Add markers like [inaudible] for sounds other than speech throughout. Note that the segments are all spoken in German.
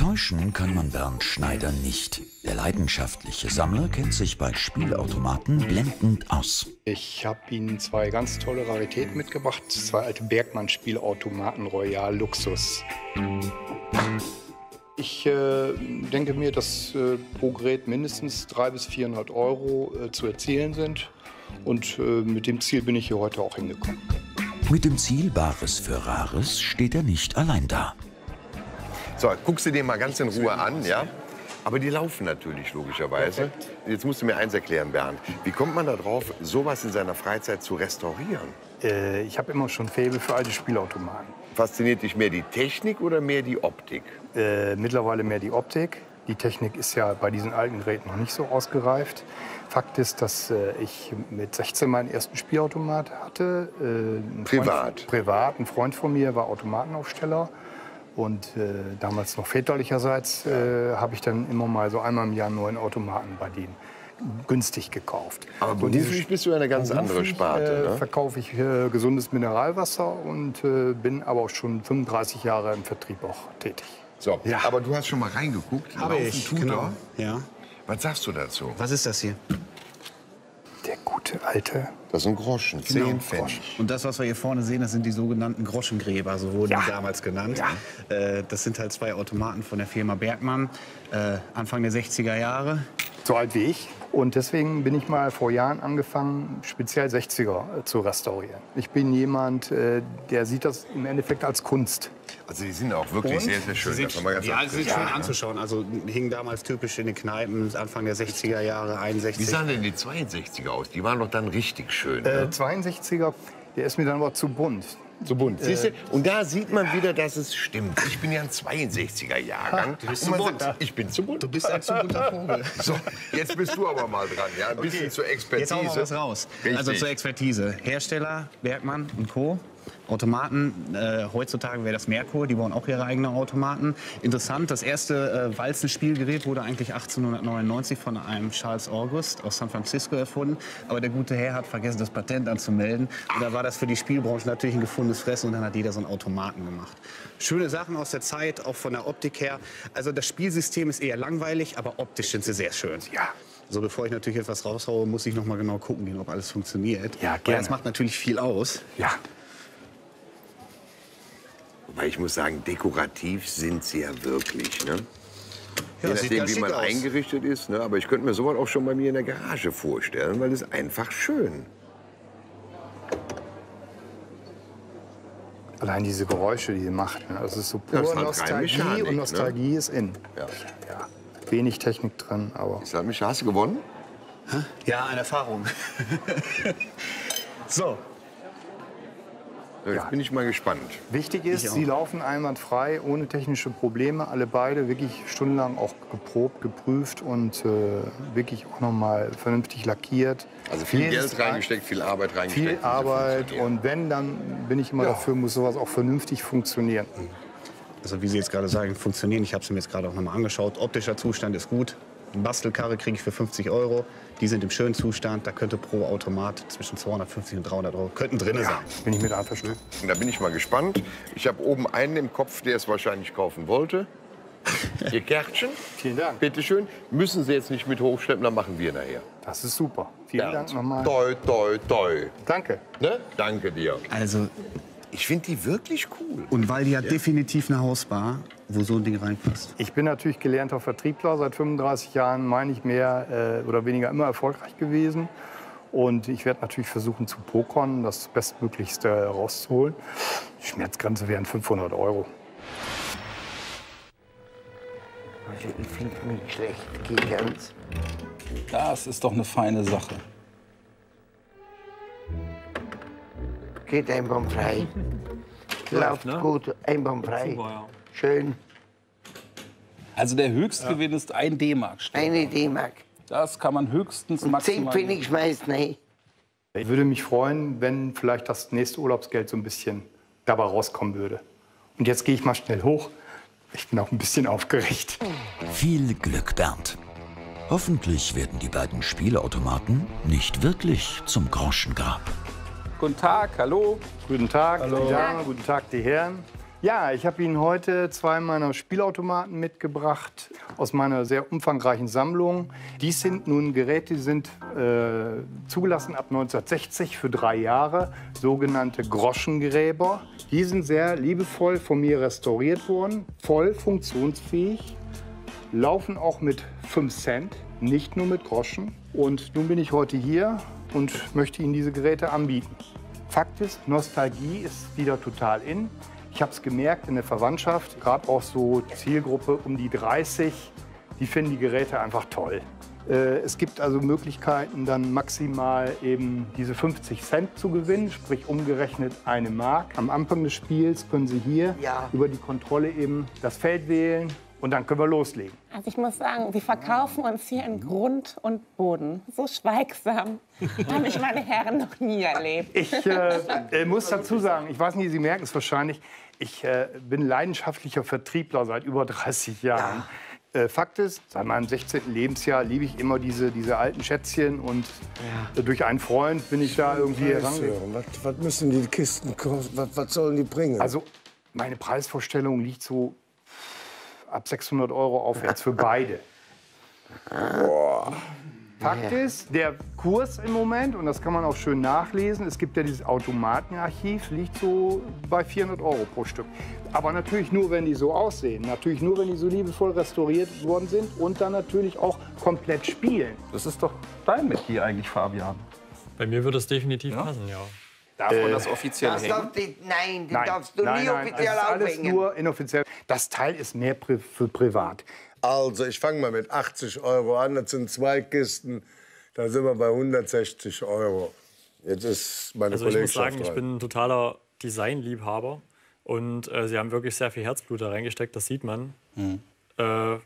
Täuschen kann man Bernd Schneider nicht. Der leidenschaftliche Sammler kennt sich bei Spielautomaten blendend aus. Ich habe Ihnen zwei ganz tolle Raritäten mitgebracht. Zwei alte Bergmann-Spielautomaten Royal Luxus. Ich äh, denke mir, dass äh, pro Gerät mindestens 300 bis 400 Euro äh, zu erzielen sind. Und äh, mit dem Ziel bin ich hier heute auch hingekommen. Mit dem Ziel Bares für Rares steht er nicht allein da. So, guckst du dir mal ganz in Ruhe an, ja? Aber die laufen natürlich, logischerweise. Jetzt musst du mir eins erklären, Bernd. Wie kommt man da drauf, sowas in seiner Freizeit zu restaurieren? Äh, ich habe immer schon Faible für alte Spielautomaten. Fasziniert dich mehr die Technik oder mehr die Optik? Äh, mittlerweile mehr die Optik. Die Technik ist ja bei diesen alten Geräten noch nicht so ausgereift. Fakt ist, dass äh, ich mit 16 meinen ersten Spielautomat hatte. Äh, Privat? Freund, privat. Ein Freund von mir war Automatenaufsteller. Und äh, damals noch väterlicherseits äh, habe ich dann immer mal so einmal im Jahr einen neuen Automaten bei denen günstig gekauft. Aber beruflich bist du ja eine ganz andere Sparte, Äh, ne? verkaufe ich äh, gesundes Mineralwasser und äh, bin aber auch schon 35 Jahre im Vertrieb auch tätig. So, aber du hast schon mal reingeguckt. Habe ich, genau. Ja. Was sagst du dazu? Was ist das hier? Alte. Das sind Groschen, Genau, 10 Pfennig. Und das, was wir hier vorne sehen, das sind die sogenannten Groschengräber, so wurden Ja. die damals genannt. Äh, das sind halt zwei Automaten von der Firma Bergmann, äh, Anfang der 60er Jahre. So alt wie ich. Und deswegen bin ich mal vor Jahren angefangen, speziell 60er äh, zu restaurieren. Ich bin jemand, äh, der sieht das im Endeffekt als Kunst. Also die sind auch wirklich Und? sehr, sehr schön. Sie sind, ganz ja, sie sind schön anzuschauen. Also hingen damals typisch in den Kneipen, Anfang der 60er Jahre, 61. Wie sahen denn die 62er aus? Die waren doch dann richtig schön. Äh, Ne? 62er, der ist mir dann aber zu bunt. So bunt. Siehst du? Und da sieht man wieder, dass es stimmt. Ich bin ja ein 62er Jahrgang. du bist zu bunt. sagt, Ich bin zu bunt. Du bist ein zu guter Vogel. [laughs] So, jetzt bist du aber mal dran. Ja? Ein bisschen zur Expertise. Jetzt hauen wir was raus. Richtig. Also zur Expertise. Hersteller, Bergmann und Co. Automaten, äh, heutzutage wäre das Merkur, die bauen auch ihre eigenen Automaten. Interessant, das erste äh, Walzenspielgerät wurde eigentlich 1899 von einem Charles August aus San Francisco erfunden. Aber der gute Herr hat vergessen, das Patent anzumelden. Und da war das für die Spielbranche natürlich ein gefundenes Fressen und dann hat jeder so einen Automaten gemacht. Schöne Sachen aus der Zeit, auch von der Optik her. Also das Spielsystem ist eher langweilig, aber optisch sind sie sehr schön. Ja. So, bevor ich natürlich etwas raushaue, muss ich noch mal genau gucken gehen, ob alles funktioniert. Ja, Weil gerne. das macht natürlich viel aus. Ja. Wobei ich muss sagen, dekorativ sind sie ja wirklich. Ne? Ja, Je nachdem, wie man aus. eingerichtet ist. Ne? Aber ich könnte mir sowas auch schon bei mir in der Garage vorstellen, weil es einfach schön. Allein diese Geräusche, die sie macht. Ne? Das ist so pure ist halt Nostalgie Mechanik, und ne? Nostalgie ist in. Ja. Ja. Wenig Technik drin, aber Ich sag mich, hast du gewonnen? Ja, eine Erfahrung. [laughs] so, Ja, Jetzt bin ich mal gespannt. wichtig ist, sie laufen einwandfrei, ohne technische Probleme. Alle beide wirklich stundenlang auch geprobt, geprüft und äh, wirklich auch noch mal vernünftig lackiert. Also viel Jedes Geld reingesteckt, viel Arbeit reingesteckt. Viel Arbeit und wenn, dann bin ich immer Ja. dafür, muss sowas auch vernünftig funktionieren. also wie Sie jetzt gerade sagen, funktionieren. Ich habe sie mir jetzt gerade auch noch mal angeschaut. Optischer Zustand ist gut. Bastelkarre kriege ich für 50 Euro. Die sind im schönen Zustand. Da könnte pro Automat zwischen 250 und 300 Euro könnten drin sein. Bin ich mit einverstanden. Und da bin ich mal gespannt. Ich habe oben einen im Kopf, der es wahrscheinlich kaufen wollte. [laughs] Ihr Kärtchen. Vielen Dank. Bitte schön. Müssen Sie jetzt nicht mit hochschleppen, dann machen wir nachher. Das ist super. Vielen Dank nochmal. Toi, toi, toi. Danke. Ne? Danke dir. Also, Ich finde die wirklich cool. und weil die hat definitiv eine Hausbar, wo so ein Ding reinpasst. Ich bin natürlich gelernter Vertriebler. Seit 35 Jahren meine ich mehr äh, oder weniger immer erfolgreich gewesen. Und ich werde natürlich versuchen zu pokern, das Bestmöglichste rauszuholen. Die Schmerzgrenze wären 500 Euro. Also ich finde mich schlecht, geht ganz. Das ist doch eine feine Sache. Geht einbahnfrei. Läuft gut, einbahnfrei. Schön. Also der Höchstgewinn ist ein D-Mark. Eine D-Mark. Das kann man höchstens Und 10 maximal. Pfennig schmeißt rein. Ich würde mich freuen, wenn vielleicht das nächste Urlaubsgeld so ein bisschen dabei rauskommen würde. Und jetzt gehe ich mal schnell hoch. Ich bin auch ein bisschen aufgeregt. Viel Glück, Bernd. Hoffentlich werden die beiden Spielautomaten nicht wirklich zum Groschengrab. Guten Tag, hallo. Guten Tag, die Damen, guten Tag, die Herren. Ja, ich habe Ihnen heute zwei meiner Spielautomaten mitgebracht aus meiner sehr umfangreichen Sammlung. Dies sind nun Geräte, die sind äh, zugelassen ab 1960 für drei Jahre, sogenannte Groschengräber. Die sind sehr liebevoll von mir restauriert worden, voll funktionsfähig, laufen auch mit 5 Cent, nicht nur mit Groschen. Und nun bin ich heute hier und möchte Ihnen diese Geräte anbieten. Fakt ist, Nostalgie ist wieder total in. Ich habe es gemerkt in der Verwandtschaft, gerade auch so Zielgruppe um die 30, die finden die Geräte einfach toll. Äh, Es gibt also Möglichkeiten, dann maximal eben diese 50 Cent zu gewinnen, sprich umgerechnet eine Mark. Am Anfang des Spiels können Sie hier Ja. über die Kontrolle eben das Feld wählen und dann können wir loslegen. Also ich muss sagen, Sie verkaufen uns hier in Grund und Boden. So schweigsam [laughs] habe ich meine Herren noch nie erlebt. Ich äh, äh, muss dazu sagen, ich weiß nicht, Sie merken es wahrscheinlich, ich äh, bin leidenschaftlicher Vertriebler seit über 30 Jahren. Äh, Fakt ist, seit meinem 16. Lebensjahr liebe ich immer diese, diese alten Schätzchen und äh, durch einen Freund bin ich da irgendwie herangekommen. Was, was müssen die Kisten kosten? Was, was sollen die bringen? Also meine Preisvorstellung liegt so ab 600 Euro aufwärts für beide. Fakt ist, der Kurs im Moment, und das kann man auch schön nachlesen, es gibt ja dieses Automatenarchiv, liegt so bei 400 Euro pro Stück. Aber natürlich nur, wenn die so aussehen. Natürlich nur, wenn die so liebevoll restauriert worden sind und dann natürlich auch komplett spielen. Das ist doch dein Metier eigentlich, Fabian. Bei mir würde es definitiv passen, ja. Darf man das offiziell Das hängen? darf die, nein, die Nein, darfst du nein, nie nein, offiziell das ist alles aufhängen. nur inoffiziell. Das Teil ist mehr pri für privat. Also, ich fange mal mit 80 Euro an. Das sind zwei Kisten. Da sind wir bei 160 Euro. Jetzt ist meine Also ich muss sagen, ich dran. bin ein totaler Designliebhaber und äh, sie haben wirklich sehr viel Herzblut da reingesteckt, das sieht man. Äh,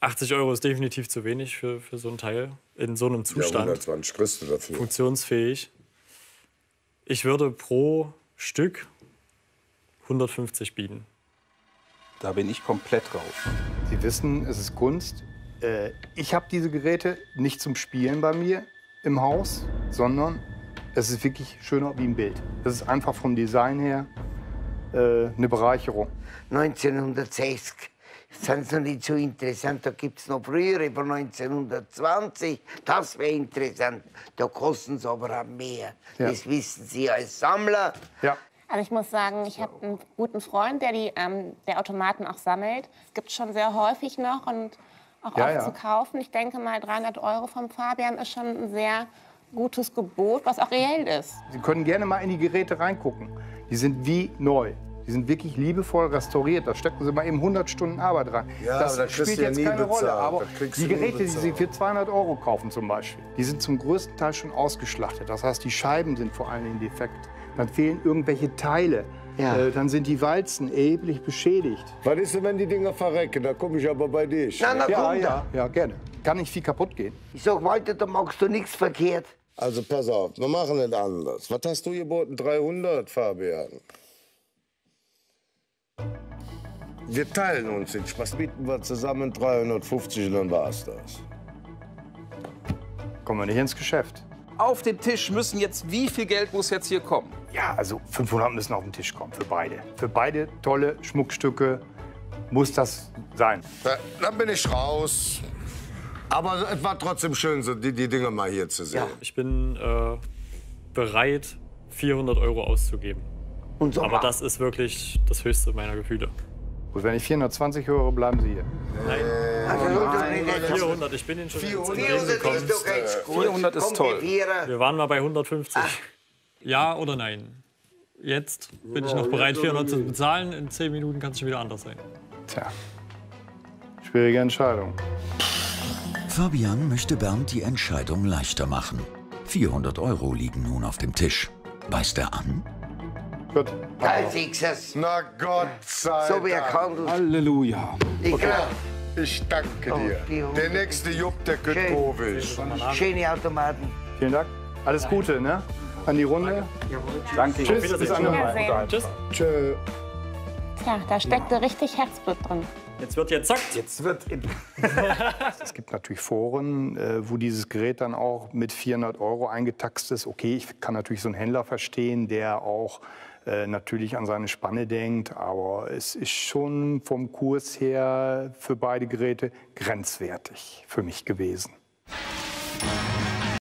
80 Euro ist definitiv zu wenig für, für so ein Teil in so einem ja, Zustand. 120 kriegst du dafür. funktionsfähig. Ich würde pro Stück 150 bieten. Da bin ich komplett raus. Sie wissen, es ist Kunst. Äh, ich habe diese Geräte nicht zum Spielen bei mir im Haus, sondern es ist wirklich schöner wie ein Bild. Es ist einfach vom Design her äh, eine Bereicherung. 1960 sind sie noch nicht so interessant. Da gibt es noch früher, über 1920. Das wäre interessant. Da kosten sie aber auch mehr. Ja. Das wissen Sie als Sammler. Ja. Also ich muss sagen, ich habe einen guten Freund, der die ähm, der Automaten auch sammelt. Es gibt schon sehr häufig noch und auch Ja, oft ja. zu kaufen. Ich denke mal, 300 Euro vom Fabian ist schon ein sehr gutes Gebot, was auch reell ist. Sie können gerne mal in die Geräte reingucken. Die sind wie neu. Die sind wirklich liebevoll restauriert. Da stecken Sie mal eben 100 Stunden Arbeit rein. Ja, das aber spielt ja jetzt nie keine Rolle. bezahlt. Aber Das kriegst die Geräte, die Sie für 200 Euro kaufen zum Beispiel, die sind zum größten Teil schon ausgeschlachtet. Das heißt, die Scheiben sind vor allen Dingen defekt. Dann fehlen irgendwelche Teile. Ja. Äh, dann sind die Walzen erheblich beschädigt. Was ist denn, wenn die Dinger verrecken? Da komme ich aber bei dich. Na, na, Ja, komm ja, da. ja, gerne. Kann nicht viel kaputt gehen. Ich sag, Walter, da machst du nichts verkehrt. Also pass auf, wir machen es anders. Was hast du geboten? 300, Fabian? Wir teilen uns nicht. Was bieten wir zusammen? 350 und dann war's das. Kommen wir nicht ins Geschäft. Auf den Tisch müssen jetzt, wie viel Geld muss jetzt hier kommen? Ja, also 500 müssen auf den Tisch kommen für beide. Für beide tolle Schmuckstücke muss das sein. Da, dann bin ich raus. Aber es war trotzdem schön, so die, die Dinger mal hier zu sehen. Ich bin äh, bereit, 400 Euro auszugeben. Und so Aber das ist wirklich das höchste meiner Gefühle. Gut, wenn ich 420 höre, bleiben Sie hier. Also, Nein, 400, ich bin Ihnen schon ins 400 entgegengekommen. ist doch echt gut. 400 ist Komm, toll. Wir waren mal bei 150. Ja oder nein? Jetzt bin ich noch bereit, 400 zu bezahlen. In 10 Minuten kann es schon wieder anders sein. Tja, schwierige Entscheidung. Fabian möchte Bernd die Entscheidung leichter machen. 400 Euro liegen nun auf dem Tisch. Weist er an? Gut. Geil, Sixers. Na Gott sei So wie er Dank. kann. Halleluja. Ich glaub, Ich danke Oh, dir. Hunde. Der nächste Jupp, der Schön. Kütkovic. schöne Automaten. Vielen Dank. Alles Gute, ne? An die Runde. Danke. Tschüss, bis andere Mal. Wiedersehen. Tschüss. Tschö. Tja, da steckte richtig Herzblut drin. Jetzt wird jetzt zackt. Jetzt wird [laughs] Es gibt natürlich Foren, äh, wo dieses Gerät dann auch mit 400 Euro eingetaxt ist. Okay, ich kann natürlich so einen Händler verstehen, der auch äh, natürlich an seine Spanne denkt. Aber es ist schon vom Kurs her für beide Geräte grenzwertig für mich gewesen.